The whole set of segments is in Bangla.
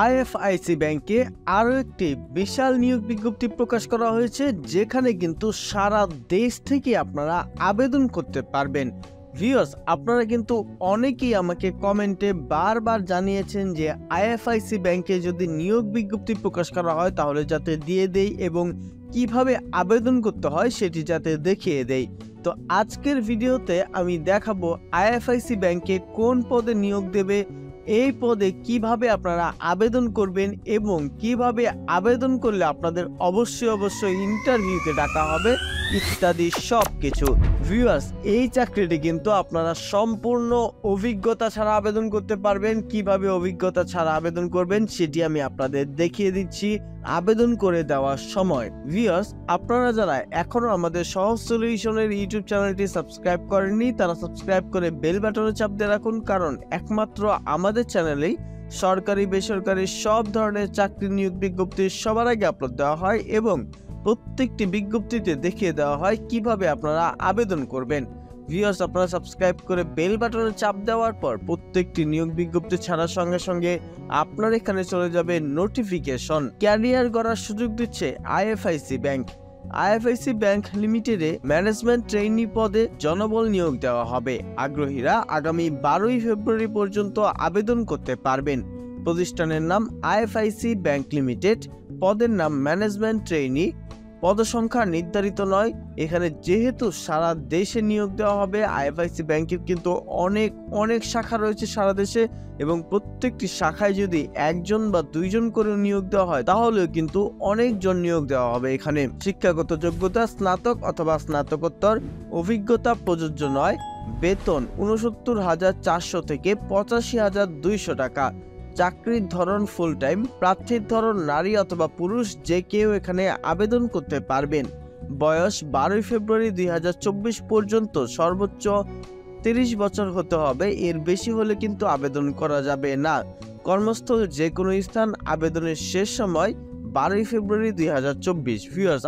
আইএফআইসি ব্যাংকে আরও একটি বিশাল নিয়োগ বিজ্ঞপ্তি প্রকাশ করা হয়েছে, যেখানে কিন্তু সারা দেশ থেকে আপনারা আবেদন করতে পারবেন। ভিউয়ার্স আপনারা কিন্তু অনেকেই আমাকে কমেন্টে বারবার জানিয়েছেন যে আইএফআইসি ব্যাংকে যদি নিয়োগ বিজ্ঞপ্তি প্রকাশ করা হয়, তাহলে যাতে দিয়ে দেই এবং কীভাবে আবেদন করতে হয়, সেটি যাতে দেখিয়ে দেই। তো আজকের ভিডিওতে আমি দেখাবো আইএফআইসি ব্যাংকে কোন পদে নিয়োগ দেবে এই পদে কীভাবে আপনারা আবেদন করবেন এবং কীভাবে আবেদন করলে আপনাদের অবশ্যই অবশ্যই ইন্টারভিউতে ডাকা হবে? ইত্যাদি সব কিছু ভিউয়ার্স এই চাকরিটি কিন্তু আপনারা সম্পূর্ণ অভিজ্ঞতা ছাড়া আবেদন করতে পারবেন। কীভাবে অভিজ্ঞতা ছাড়া আবেদন করবেন সেটি আমি আপনাদের দেখিয়ে দিচ্ছি। আবেদন করে দেওয়ার সময়। ভিউয়ার্স আপনারা যারা এখনও আমাদের সহজ সলিউশনের ইউটিউব চ্যানেলটি সাবস্ক্রাইব করেননি, তারা সাবস্ক্রাইব করে বেল বাটনে চাপ দিয়ে রাখুন। কারণ একমাত্র আমাদের চ্যানেলেই সরকারি, বেসরকারি সব ধরনের চাকরি নিয়োগ বিজ্ঞপ্তি সবার আগে আপলোড দেওয়া হয় এবং প্রত্যেকটি বিজ্ঞপ্তিতে দেখিয়ে দেওয়া হয় কীভাবে আপনারা আবেদন করবেন। ভিউয়ার্স আপনারা সাবস্ক্রাইব করে বেল বাটনে চাপ দেওয়ার পর প্রত্যেকটি নিয়োগ বিজ্ঞপ্তি ছাড়ার সঙ্গে সঙ্গে আপনার এখানে চলে যাবে নোটিফিকেশন ক্যারিয়ার গড়ার সুযোগ দিচ্ছে আইএফআইসি ব্যাংক আইএফআইসি ব্যাংক লিমিটেডে ম্যানেজমেন্ট ট্রেইনি পদে জনবল নিয়োগ দেওয়া হবে। আগ্রহীরা আগামী বারোই ফেব্রুয়ারি পর্যন্ত আবেদন করতে পারবেন। প্রতিষ্ঠানের নাম আইএফআইসি ব্যাংক লিমিটেড। পদের নাম ম্যানেজমেন্ট ট্রেইনি। পদসংখ্যা নির্ধারিত নয়। এখানে যেহেতু সারা দেশে নিয়োগ দেওয়া হবে, আইএফআইসি ব্যাংকের কিন্তু অনেক অনেক শাখা রয়েছে সারা দেশে এবং প্রত্যেকটি শাখায় যদি একজন বা দুইজন করে নিয়োগ দেওয়া হয়, তাহলেও কিন্তু অনেকজন নিয়োগ দেওয়া হবে এখানে। শিক্ষাগত যোগ্যতা স্নাতক অথবা স্নাতকোত্তর, অভিজ্ঞতা প্রযোজ্য নয়। বেতন উনসত্তর হাজার চারশো থেকে পঁচাশি হাজার দুইশো টাকা। চাকরির ধরন ফুল টাইম প্রার্থীর ধরন নারী অথবা পুরুষ, যে কেউ এখানে আবেদন করতে পারবেন। বয়স বারোই ফেব্রুয়ারি দু হাজার চব্বিশ পর্যন্ত সর্বোচ্চ তিরিশ বছর হতে হবে, এর বেশি হলে কিন্তু আবেদন করা যাবে না। কর্মস্থল যে কোনো স্থান আবেদনের শেষ সময় বারোই ফেব্রুয়ারি দুই হাজার চব্বিশ।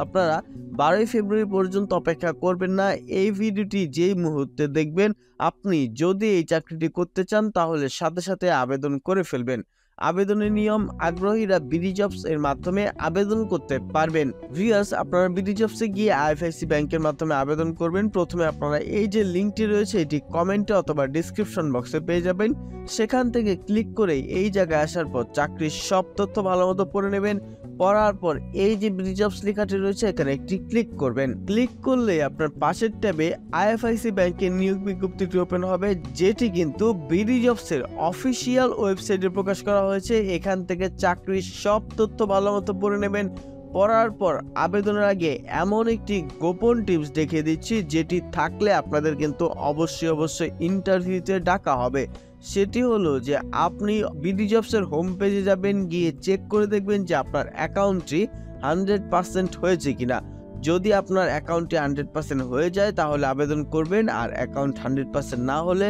আপনারা বারোই ফেব্রুয়ারি পর্যন্ত অপেক্ষা করবেন না। এই ভিডিওটি যেই মুহূর্তে দেখবেন, আপনি যদি এই চাকরিটি করতে চান, তাহলে সাথে সাথে আবেদন করে ফেলবেন। আবেদনের নিয়ম, আগ্রহীরা বিডি জবস এর মাধ্যমে আবেদন করতে পারবেন। ভিউয়ার্স, আপনারা বিডি জবসে গিয়ে আইএফআইসি ব্যাংকের মাধ্যমে আবেদন করবেন। প্রথমে আপনারা এই যে লিঙ্কটি রয়েছে, এটি কমেন্টে অথবা ডিসক্রিপশন বক্সে পেয়ে যাবেন। সেখান থেকে ক্লিক করে এই জায়গায় আসার পর চাকরির সব তথ্য ভালো মতো পড়ে নেবেন। পড়ার পর এই যে ব্রিজবস লেখাটি রয়েছে, এখানে একটি ক্লিক করবেন। ক্লিক করলে আপনার পাশের ট্যাবে আইএফআইসি ব্যাংকের নিয়োগ বিজ্ঞপ্তিটি ওপেন হবে, যেটি কিন্তু ব্রিজ বিডিজবসের অফিসিয়াল ওয়েবসাইটে প্রকাশ করা হয়েছে। এখান থেকে চাকরির সব তথ্য ভালো মতো পড়ে নেবেন। পড়ার পর আবেদনের আগে এমন একটি গোপন টিপস দেখিয়ে দিচ্ছি, যেটি থাকলে আপনাদের কিন্তু অবশ্যই অবশ্যই ইন্টারভিউতে ডাকা হবে। সেটি হলো যে আপনি বিডি জবসের হোম পেজে যাবেন, গিয়ে চেক করে দেখবেন যে আপনার অ্যাকাউন্টটি হান্ড্রেড পার্সেন্ট হয়েছে কিনা। যদি আপনার অ্যাকাউন্টটি হান্ড্রেড পার্সেন্ট হয়ে যায়, তাহলে আবেদন করবেন, আর অ্যাকাউন্ট হান্ড্রেড পার্সেন্ট না হলে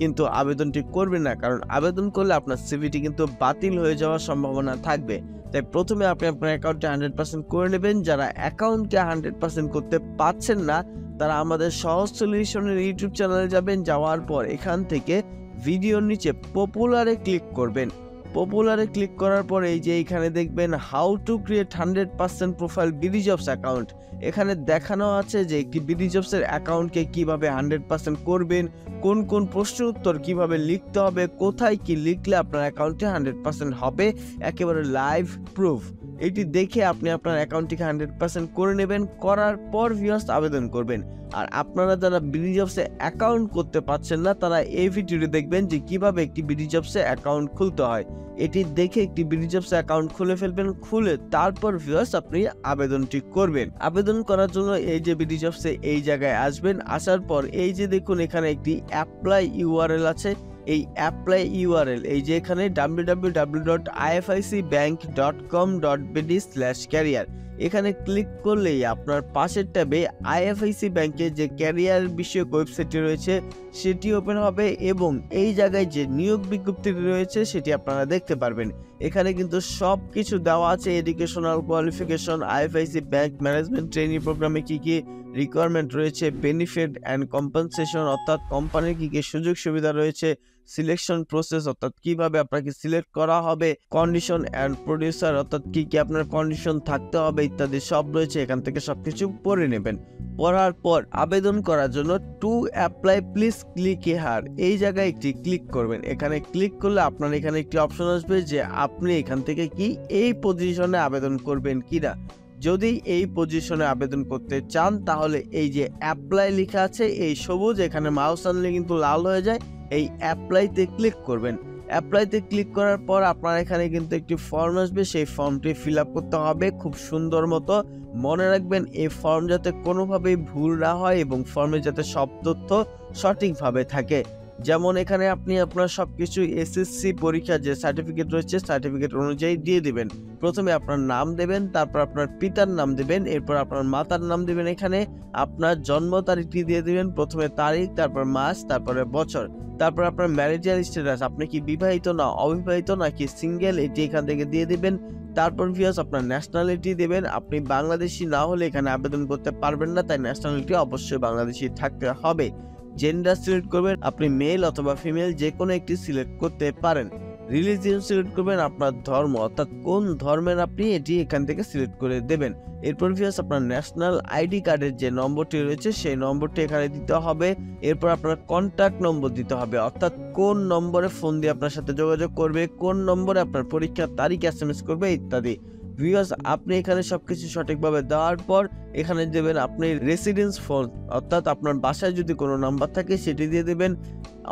কিন্তু আবেদনটি করবেন না, কারণ আবেদন করলে আপনার সিভিটি কিন্তু বাতিল হয়ে যাওয়ার সম্ভাবনা থাকবে। তাই প্রথমে আপনি আপনার অ্যাকাউন্টে হান্ড্রেড পার্সেন্ট করে নেবেন। যারা অ্যাকাউন্টকে হান্ড্রেড পার্সেন্ট করতে পারছেন না, তারা আমাদের সহজ সলিউশনের ইউটিউব চ্যানেলে যাবেন। যাওয়ার পর এখান থেকে ভিডিওর নিচে পপুলারে ক্লিক করবেন। পপুলারে ক্লিক করার পর এই যে এখানে দেখবেন how to create hundred percent profile BD jobs account এখানে দেখানো আছে যে বিডি জবসের অ্যাকাউন্টকে কীভাবে হান্ড্রেড পার্সেন্ট করবেন, কোন কোন প্রশ্নের উত্তর কীভাবে লিখতে হবে, কোথায় কি লিখলে আপনার অ্যাকাউন্টে হান্ড্রেড পার্সেন্ট হবে, একেবারে লাইভ প্রুফ এটি দেখে আপনি আপনার অ্যাকাউন্টটিকে হান্ড্রেড পার্সেন্ট করে নেবেন, করার পর ভিউয়ার্স আবেদন করবেন। আর আপনারা যারা বিডি জবসে অ্যাকাউন্ট করতে পারছেন না, তারা এই ভিডিওটি দেখবেন যে কীভাবে একটি বিডি জবসে অ্যাকাউন্ট খুলতে হয়। এটি দেখে একটি বিডি জবসে অ্যাকাউন্ট খুলে ফেলবেন, খুলে তারপর ভিউয়ার্স আপনি আবেদনটি করবেন। আবেদন করার জন্য এই যে বিডি জবসে এই জায়গায় আসবেন, আসার পর এই যে দেখুন এখানে একটি অ্যাপ্লাই ইউআরএল আছে। এই অ্যাপ্লাই ইউআরএল এই যে এখানে W dot IFIC bank dot com dot slash career এখানে ক্লিক করলেই আপনার পাশের ট্যাবে আইএফআইসি ব্যাংকের যে ক্যারিয়ার বিষয়ক ওয়েবসাইটটি রয়েছে, সেটি ওপেন হবে এবং এই জায়গায় যে নিয়োগ বিজ্ঞপ্তিটি রয়েছে, সেটি আপনারা দেখতে পারবেন। এখানে কিন্তু সব কিছু দেওয়া আছে educational qualification IFIC bank management training প্রোগ্রামে কি কি রিকোয়ারমেন্ট রয়েছে বেনিফিট অ্যান্ড কম্পেনসেশন অর্থাৎ কোম্পানির কী কী সুযোগ সুবিধা রয়েছে সিলেকশন প্রসেস অর্থাৎ কীভাবে আপনাকে সিলেক্ট করা হবে কন্ডিশন অ্যান্ড প্রডিউসার অর্থাৎ কি কি আপনার কন্ডিশন থাকতে হবে, ইত্যাদি সব রয়েছে, এখান থেকে সবকিছু পড়ে নেবেন। পড়ার পর আবেদন করার জন্য to apply please click here এই জায়গায় একটি ক্লিক করবেন। এখানে ক্লিক করলে আপনার এখানে একটি অপশন আসবে যে আপনি এখান থেকে কি এই পজিশনে আবেদন করবেন কিনা। যদি এই পজিশনে আবেদন করতে চান, তাহলে এই যে অ্যাপ্লাই লেখা আছে, এই সবুজ, এখানে মাউস আনলে কিন্তু লাল হয়ে যায়। এই অ্যাপ্লাইতে ক্লিক করবেন। অ্যাপ্লাইতে ক্লিক করার পর আপনার এখানে কিন্তু একটি ফর্ম আসবে। সেই ফর্মটি ফিল করতে হবে। খুব সুন্দর মতো মনে রাখবেন এই ফর্ম যাতে কোনোভাবেই ভুল না হয় এবং ফর্মে যাতে সব তথ্য সঠিকভাবে থাকে। যেমন এখানে আপনি আপনার সবকিছু এসএসসি পরীক্ষার যে সার্টিফিকেট রয়েছে সার্টিফিকেট অনুযায়ী দিয়ে দিবেন। প্রথমে আপনার নাম দেবেন, তারপর আপনার পিতার নাম দেবেন, এরপর আপনার মাতার নাম দেবেন এখানে, আপনার জন্ম তারিখটি দিয়ে দিবেন, প্রথমে তারিখ, তারপর মাস, তারপরে বছর, তারপর আপনার ম্যারেজার স্ট্যাটাস আপনি কি বিবাহিত না অবিবাহিত, নাকি সিঙ্গেল এটি এখান থেকে দিয়ে দিবেন, তারপর ভিউস আপনার ন্যাশনালিটি দেবেন, আপনি বাংলাদেশি না হলে এখানে আবেদন করতে পারবেন না, তাই ন্যাশনালিটি অবশ্যই বাংলাদেশি থাকতে হবে। জেন্ডার সিলেক্ট করবেন, আপনি মেল অথবা ফিমেল যে কোনো একটি সিলেক্ট করতে পারেন। রিলিজিয়ন সিলেক্ট করবেন আপনার ধর্ম, অর্থাৎ কোন ধর্মের আপনি এটি এখান থেকে সিলেক্ট করে দেবেন। এরপর ভিউস আপনার ন্যাশনাল আইডি কার্ডের যে নম্বরটি রয়েছে, সেই নম্বরটি এখানে দিতে হবে। এরপর আপনার কন্ট্যাক্ট নম্বর দিতে হবে, অর্থাৎ কোন নম্বরে ফোন দিয়ে আপনার সাথে যোগাযোগ করবে, কোন নম্বরে আপনার পরীক্ষার তারিখ এস করবে, ইত্যাদি। ভিউয়ার্স আপনি এখানে সব কিছু সঠিকভাবে দেওয়ার পর এখানে দেবেন আপনি রেসিডেন্স ফোন অর্থাৎ আপনার বাসায় যদি কোনো নাম্বার থাকে সেটি দিয়ে দেবেন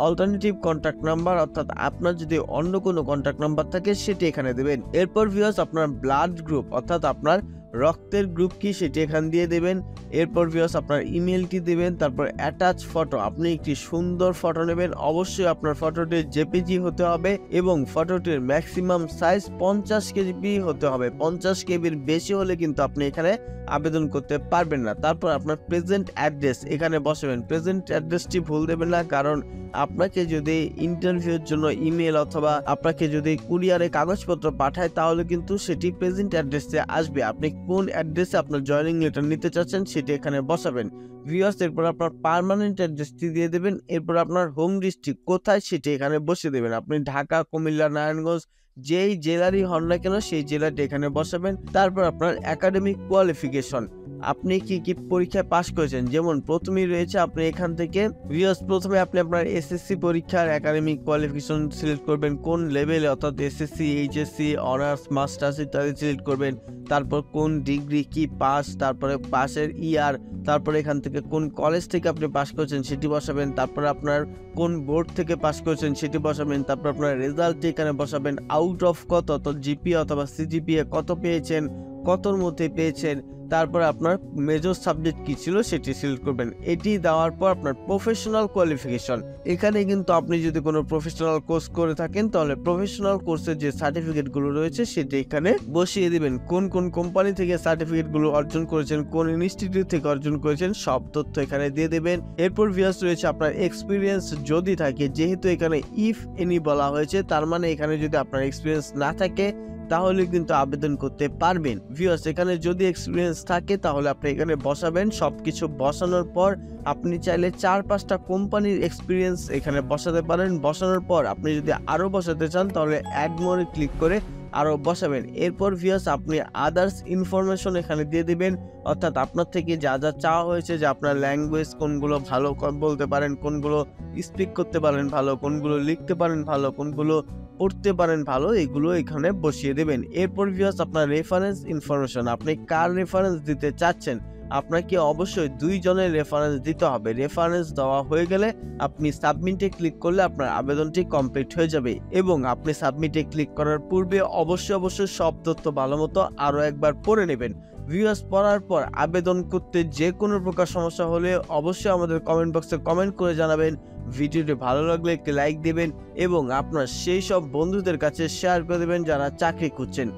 অল্টারনেটিভ কন্ট্যাক্ট নাম্বার অর্থাৎ আপনার যদি অন্য কোনো কন্ট্যাক্ট নাম্বার থাকে সেটি এখানে দেবেন। এরপর ভিউয়ার্স আপনার ব্লাড গ্রুপ অর্থাৎ আপনার রক্তের গ্রুপ কি সেটি এখান দিয়ে দেবেন। এরপর ভিউয়ার্স আপনার ইমেলটি দেবেন, তারপর অ্যাটাচ ফটো আপনি একটি সুন্দর ফটো নেবেন। অবশ্যই আপনার ফটোটির জেপিজি হতে হবে এবং ফটোটির ম্যাক্সিমাম সাইজ পঞ্চাশ কেবি হতে হবে। পঞ্চাশ কেবির বেশি হলে কিন্তু আপনি এখানে আবেদন করতে পারবেন না। তারপর আপনার প্রেজেন্ট অ্যাড্রেস এখানে বসাবেন। প্রেজেন্ট অ্যাড্রেসটি ভুল দেবেন না, কারণ আপনাকে যদি ইন্টারভিউর জন্য ইমেল অথবা আপনাকে যদি কুরিয়ারে কাগজপত্র পাঠায়, তাহলে কিন্তু সেটি প্রেজেন্ট অ্যাড্রেসে আসবে। আপনি কোন অ্যাড্রেসে আপনার জয়নিং লেটার নিতে চাচ্ছেন সেটি এখানে বসাবেন। ভিউয়ার্স এরপর আপনার পার্মানেন্ট অ্যাড্রেসটি দিয়ে দেবেন। এরপর আপনার হোম ডিস্ট্রিক্ট কোথায় সেটি এখানে বসে দেবেন। আপনি ঢাকা, কুমিল্লা, নারায়ণগঞ্জ, যেই জেলারই হন না কেন সেই জেলাটি এখানে বসাবেন। তারপর আপনার একাডেমিক কোয়ালিফিকেশন আপনি কি কি পরীক্ষায় পাশ করেছেন? যেমন প্রথমেই রয়েছে আপনি এখান থেকে ভিউয়ার্স প্রথমে আপনি আপনার এসএসসি পরীক্ষার একাডেমিক কোয়ালিফিকেশন সিলেক্ট করবেন। কোন লেভেলে অর্থাৎ এসএসসি এইচএসসি অনার্স মাস্টার্স ইত্যাদি সিলেক্ট করবেন। তারপর কোন ডিগ্রি কি পাস, তারপরে পাসের ইয়ার, তারপরে এখান থেকে কোন কলেজ থেকে আপনি পাস করেছেন সেটি বসাবেন, তারপর আপনার কোন বোর্ড থেকে পাস করেছেন সেটি বসাবেন, তারপর আপনার রেজাল্ট এখানে বসাবেন আউট অফ কত তো জিপিএ অথবা সিজিপিএ কত পেয়েছেন কতর মধ্যে পেয়েছেন, তারপর আপনার মেজর সাবজেক্ট কি ছিল সেটি সিলেক্ট করবেন। এটি দেওয়ার পর আপনার প্রফেশনাল কোয়ালিফিকেশন এখানে কিন্তু আপনি যদি কোনো প্রফেশনাল কোর্স করে থাকেন, তাহলে প্রফেশনাল কোর্সের যে সার্টিফিকেটগুলো রয়েছে, সেটি এখানে বসিয়ে দিবেন। কোন কোন কোম্পানি থেকে সার্টিফিকেটগুলো অর্জন করেছেন, কোন ইনস্টিটিউট থেকে অর্জন করেছেন, সব তথ্য এখানে দিয়ে দেবেন। এরপর ভিয়াস রয়েছে আপনার এক্সপিরিয়েন্স যদি থাকে, যেহেতু এখানে ইফ এনি বলা হয়েছে, তার মানে এখানে যদি আপনার এক্সপিরিয়েন্স না থাকে তাহলে কিন্তু আবেদন করতে পারবেন। ভিউয়ার্স এখানে যদি এক্সপিরিয়েন্স থাকে, তাহলে আপনি এখানে বসাবেন। সব কিছু বসানোর পর আপনি চাইলে চার পাঁচটা কোম্পানির এক্সপিরিয়েন্স এখানে বসাতে পারেন। বসানোর পর আপনি যদি আরও বসাতে চান, তাহলে অ্যাড মোড়ে ক্লিক করে আরও বসাবেন। এরপর ভিউয়ার্স আপনি আদার্স ইনফরমেশন এখানে দিয়ে দিবেন। অর্থাৎ আপনার থেকে যা যা চাওয়া হয়েছে, যে আপনার ল্যাঙ্গুয়েজ কোনগুলো ভালো বলতে পারেন, কোনগুলো স্পিক করতে পারেন ভালো, কোনগুলো লিখতে পারেন ভালো, কোনগুলো পড়তে পারেন ভালো, এগুলো এখানে বসিয়ে দেবেন। এরপর ভিউয়ার্স আপনার রেফারেন্স ইনফরমেশন আপনি কার রেফারেন্স দিতে চাচ্ছেন, আপনাকে অবশ্যই দুইজনের রেফারেন্স দিতে হবে। রেফারেন্স দেওয়া হয়ে গেলে আপনি সাবমিটে ক্লিক করলে আপনার আবেদনটি কমপ্লিট হয়ে যাবে এবং আপনি সাবমিটে ক্লিক করার পূর্বে অবশ্যই অবশ্যই সব তথ্য ভালো মতো আরও একবার পড়ে নেবেন। ভিউয়ার্স পড়ার পর আবেদন করতে যে কোনো প্রকার সমস্যা হলে অবশ্যই আমাদের কমেন্ট বক্সে কমেন্ট করে জানাবেন। ভিডিওটি ভালো লাগলে একটি লাইক দেবেন এবং আপনার সেই সব বন্ধুদের কাছে শেয়ার করে দেবেন যারা চাকরি খুঁজছেন।